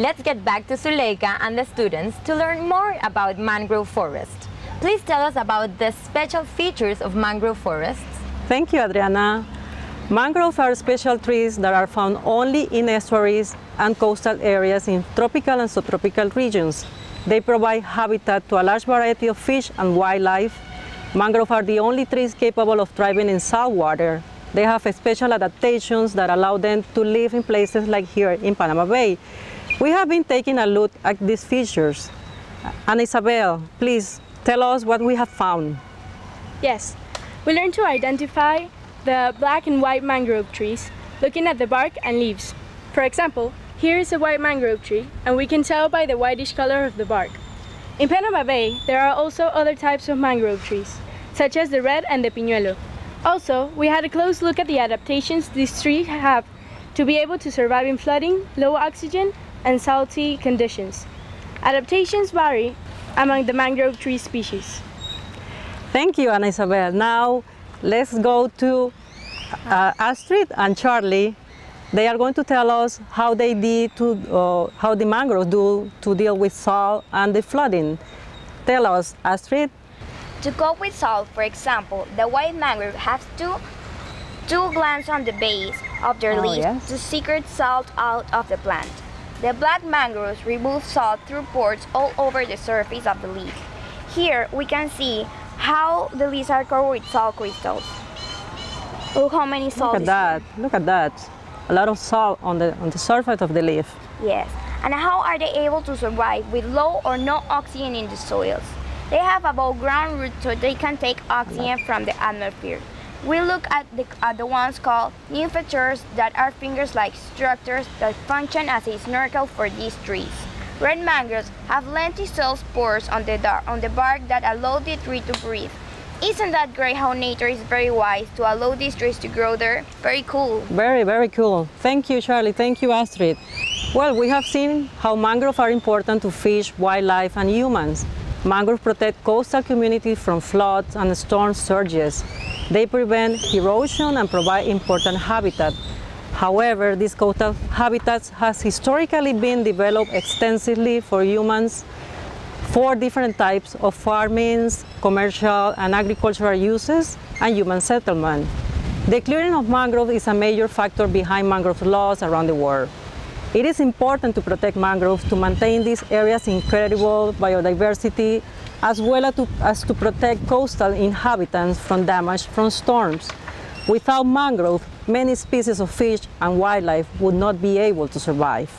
Let's get back to Zuleika and the students to learn more about mangrove forest. Please tell us about the special features of mangrove forests. Thank you, Adriana. Mangroves are special trees that are found only in estuaries and coastal areas in tropical and subtropical regions. They provide habitat to a large variety of fish and wildlife. Mangroves are the only trees capable of thriving in salt water. They have special adaptations that allow them to live in places like here in Panama Bay. We have been taking a look at these features. And Isabel, please tell us what we have found. Yes, we learned to identify the black and white mangrove trees looking at the bark and leaves. For example, here is a white mangrove tree and we can tell by the whitish color of the bark. In Panama Bay, there are also other types of mangrove trees, such as the red and the piñuelo. Also, we had a close look at the adaptations these trees have to be able to survive in flooding, low oxygen, and salty conditions. Adaptations vary among the mangrove tree species. Thank you, Ana Isabel. Now, let's go to uh, Astrid and Charlie. They are going to tell us how they did to, uh, how the mangroves do to deal with salt and the flooding. Tell us, Astrid. To cope with salt, for example, the white mangrove has two, two glands on the base of their Oh, leaves yes. to secrete salt out of the plant. The black mangroves remove salt through pores all over the surface of the leaf. Here we can see how the leaves are covered with salt crystals. Look how many salt Look at that. Look at that. A lot of salt on the, on the surface of the leaf. Yes. And how are they able to survive with low or no oxygen in the soils? They have above ground roots so they can take oxygen from the atmosphere. We look at the, at the ones called pneumatophores that are fingers-like structures that function as a snorkel for these trees. Red mangroves have lenticels pores on the, dar- on the bark that allow the tree to breathe. Isn't that great how nature is very wise to allow these trees to grow there? Very cool. Very, very cool. Thank you, Charlie. Thank you, Astrid. Well, we have seen how mangroves are important to fish, wildlife, and humans. Mangroves protect coastal communities from floods and storm surges. They prevent erosion and provide important habitat. However, these coastal habitats has historically been developed extensively for humans for different types of farming, commercial and agricultural uses, and human settlement. The clearing of mangroves is a major factor behind mangrove laws around the world. It is important to protect mangroves to maintain these areas' incredible biodiversity as well as to, as to protect coastal inhabitants from damage from storms. Without mangrove, many species of fish and wildlife would not be able to survive.